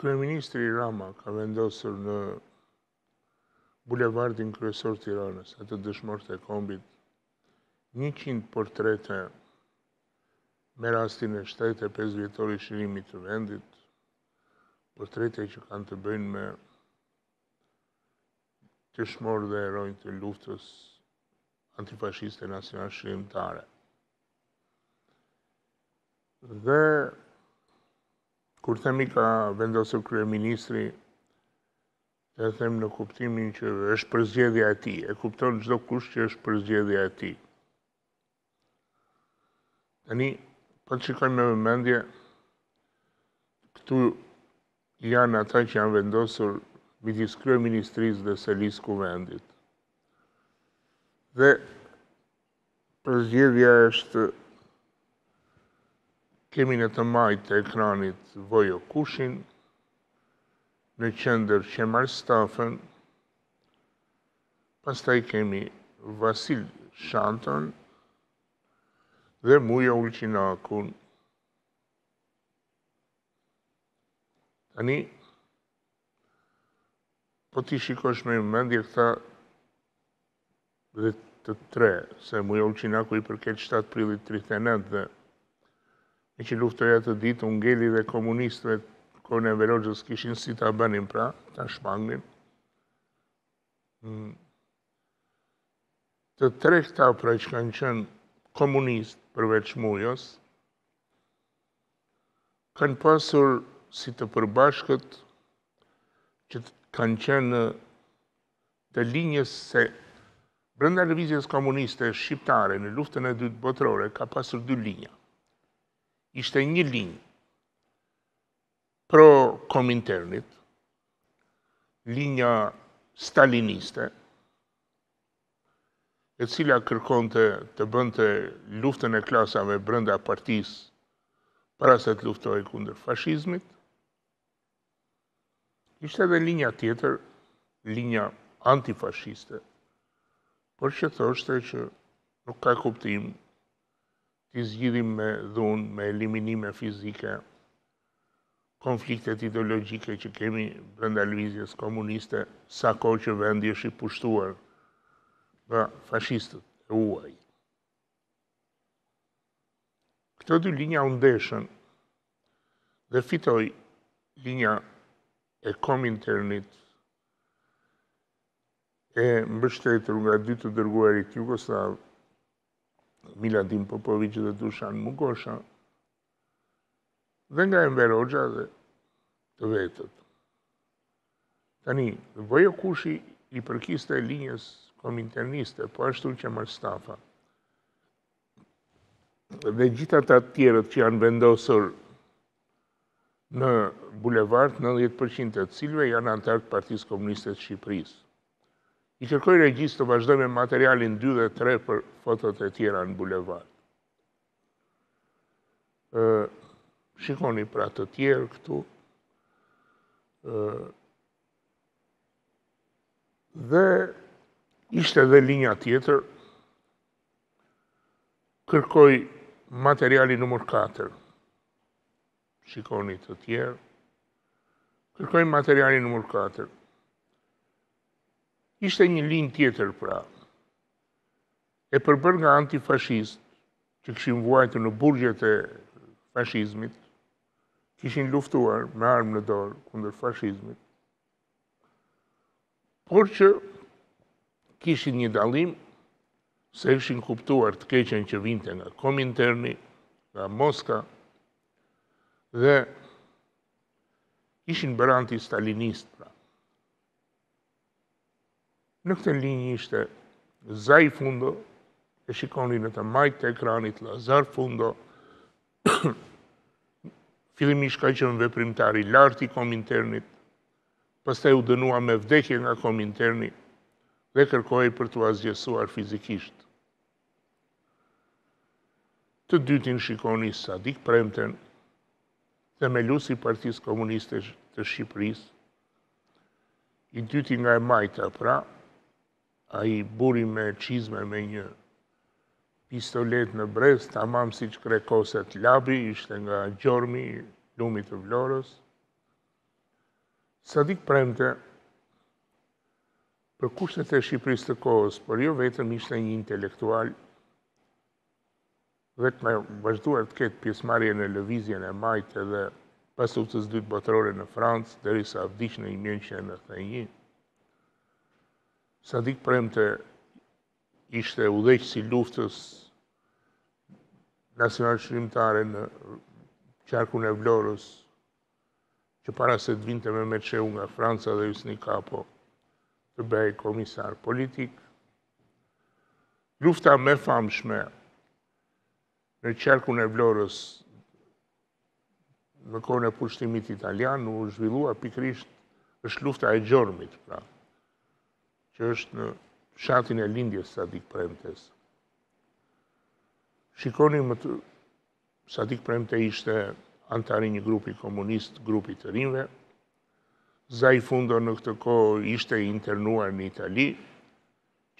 Kryeministri Rama ka vendosur në bulevardin kryesor të Tiranës, atë Dëshmorët e kombit 100 portrete me rastin e 75 vjetorit çlirimit të vendit, portrete që kanë të bëjnë me dëshmorë dhe heronj të luftës antifashiste nacionalçlirimtare. Dhe kur themi ka vendosur kryeministri, e them në kuptimin që është përzgjedhja e tij, e kupton çdokush që është përzgjedhja e tij. Tani, po t'i shikojmë me vëmendje, këtu janë ata që janë vendosur midis kryeministrisë dhe selisë kuvendit. Dhe Përzgjedhja është kemi në të majtë të ekranit Vojo Kushin, në qendër Qemal Stafën, pastaj kemi Vasil Shanton dhe Mujo Ulqinakun. Tani, po t'i shikosh me vëmendje këta Dhe të tre, se Mujo Ulqinaku i përket 7 prillit 39 dhe meqë luftoi atë ditë u ngeli dhe komunistëve kohën e Enver Hoxhës s'kishin si ta bënin pra, ta shmangnin. Mm. Të tre këta pra që kanë qenë komunistë përveç Mujos, kanë pasur si të përbashkët që kanë qenë të linjës se brenda lëvizjes komuniste shqiptare në luftën e dytë botërore ka pasur dy linja. Ishte një linjë pro kominternit, linja staliniste, e cila kërkonte të bënte luftën e klasave brenda partisë para se të luftojë kundër fashizmit, Ishte edhe linja tjetër, linja antifashiste, por që thoshte që nuk ka kuptim t'i zgjidhim me dhunë, me eliminime fizike, konfliktet ideologjike që kemi brenda lëvizjes komuniste, sa kohë që vendi është i pushtuar nga fashistët e huaj. Këto dy linja u ndeshën dhe fitoi linja e Kominternit e mbështetur nga dy të dërguarit jugoslavë, Miladin Popoviç dhe Dushan Mugosha, dhe nga Enver Hoxha dhe të vetët. Tani, Vojo Kushi i përkiste linjës kominterniste, po ashtu Qemal Stafa. dhe gjithë ata të tjerët që janë vendosur në bulevard, 90% e të cilëve janë anëtarë të Partisë Komuniste të Shqipërisë. I kërkoj regjisë të vazhdojë me materialin 2 dhe 3 për fotot e tjera në bulevard. Shikoni pra të tjerë këtu. Dhe ishte dhe linja tjetër, Kërkoj materialin numër 4. Shikoni të tjerë. Kërkoj materialin numër 4. Ishte një linjë tjetër pra. E përbërë nga antifashistë që kishin vuajtur në burgjet e fashizmit, kishin luftuar me armë në dorë kundër fashizmit, Por që kishin një dallim se e kishin kuptuar të keqen që vinte nga Kominterni, nga Moska, dhe ishin bërë anti-stalinistë, pra. Në këtë linjë ishte Zai Fundo, e shikoni në të majtë të ekranit Llazar Fundo, fillimisht ka qenë veprimtar i lartë i Kominternit, pastaj u dënua me vdekje nga Kominterni dhe kërkohej për t'u asgjësuar fizikisht. Të dytin shikoni Sadik Premten, themelues i Partisë Komuniste të Shqipërisë, I dyti nga e majta, pra, ai burri me çizme me një pistoletë në brez, tamam siç krekoset labi, ishte nga Gjormi i Lumit të Vlorës. Sadik Premte, për kushtet e Shqipërisë të kohës, por jo vetëm ishte një intelektual, Vetëm me vazhduar të ketë pjesëmarrje në Lëvizjen e Majtë edhe pas Luftës së Dytë Botërore në Francë, derisa vdiq në një mijë e nëntëqind e nëntëdhjetë e një, Sadik Premte ishte udhëheqës i luftës nacionalçlirimtare në qarkun e Vlorës, që para se të vinte Mehmet Shehu nga Franca dhe Hysni Kapo të bëhej komisar politik, Lufta më e famshme në qarkun e Vlorës në kohën e pushtimit italian u zhvillua pikërisht është lufta e Gjormit, pra, që është në fshatin e lindjes të Sadik Premtes. Shikoni më të Sadik Premte ishte anëtar i një grupi komunist, grupit të të rinjve. Zai Fundo në këtë kohë ishte internuar në Itali,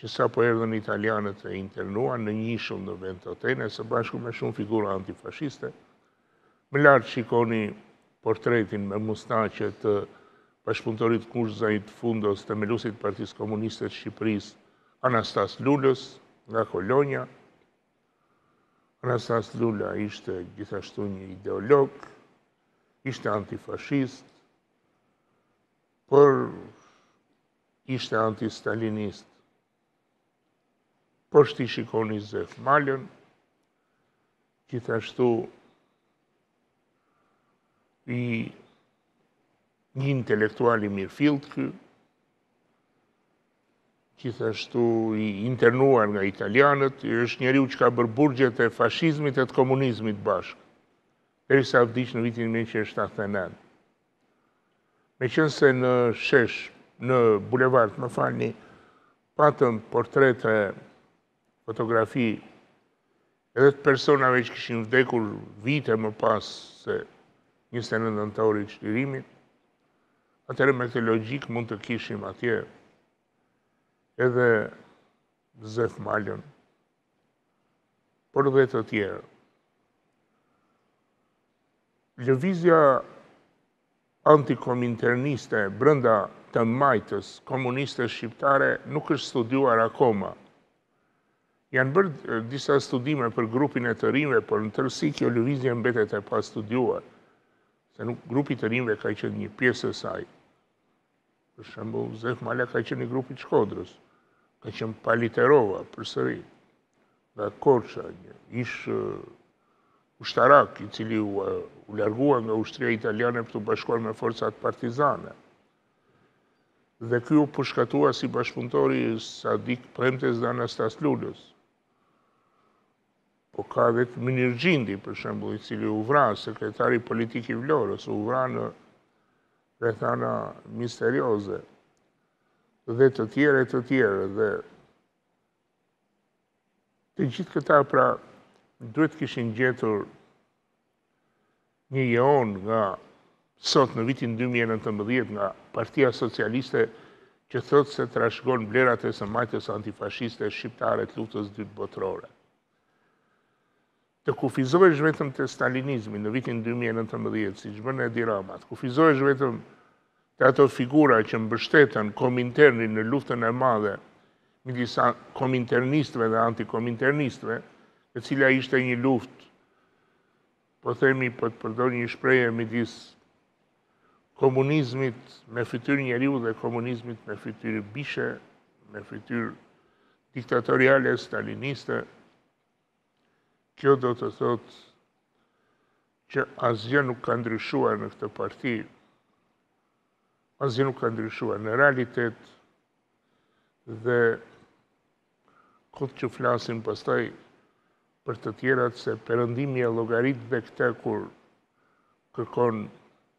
që sapo erdhën italianët e internuan në një ishull në Ventotene, së bashku me shumë figura antifashiste. Më lart shikoni portretin me mustaqe të bashkëpunëtorit të ngushtë të Zai Fundos themeluesit të Partisë Komuniste të Shqipërisë, Anastas Lulës, nga Kolonja, Anastas Lula ishte gjithashtu një ideolog, ishte antifashist, por ishte antistalinist. Poshtë tij shikoni Zef Malën, gjithashtu një intelektual i mirëfilltë, ky, gjithashtu i internuar nga italianët, është njeriu që ka bërë burgjet e fashizmit e të komunizmit bashkë, derisa vdiq në vitin 1979. Meqenëse në shesh, në bulevard, më falni, patëm portrete, fotografi edhe të personave që kishin vdekur vite më pas se 29 nëntori i çlirimit, atëherë me këtë logjikë mund të kishim atje edhe Zef Malën, por dhe të tjerë. Lëvizja antikominterniste brenda të majtës komuniste shqiptare nuk është studiuar akoma. Janë bërë disa studime për grupin e të rinjve, por në tërësi kjo lëvizje mbetet e pastudiuar, se grupi i të rinjve ka qenë një pjesë e saj. Për shembull, Zef Mala ka qenë i grupit të Shkodrës, ka qenë Pali Terova përsëri, nga Korça, një ish ushtarak i cili u, u largua nga ushtria italiane për t'u bashkuar me forcat partizane. Dhe ky u pushkatua si bashkëpunëtor i Sadik Premtes dhe Anastas Lulës. Po ka dhe të Mynyr Xhindi, për shembull, i cili u vra, sekretari politik i Vlorës, u vra në rrethana misterioze dhe të tjerë e të tjerë dhe të gjithë këta pra duhet të kishin gjetur një jehonë sot në vitin 2019 nga partia socialiste që thotë se trashëgon vlerat e së majtës antifashiste shqiptare të luftës së dytë botërore. Të kufizohesh vetëm te stalinizmi në vitin dy mijë e nëntëmbëdhjetë, siç bën Edi Rama, të kufizohesh vetëm te ato figura që mbështetën Kominternin në Luftën e Madhe midis kominternistëve dhe antikominternistëve, e cila ishte një luftë, po themi, po të përdor një shprehje midis komunizmit me fytyrë njeriu dhe komunizmit me fytyrë bishe, me fytyrë diktatoriale, staliniste, Kjo do të thotë që asgjë nuk ka ndryshuar në këtë parti. Asgjë nuk ka ndryshuar në realitet dhe kot që flasim pastaj për të tjerat se Perëndimi e llogarit dhe këtë kur kërkon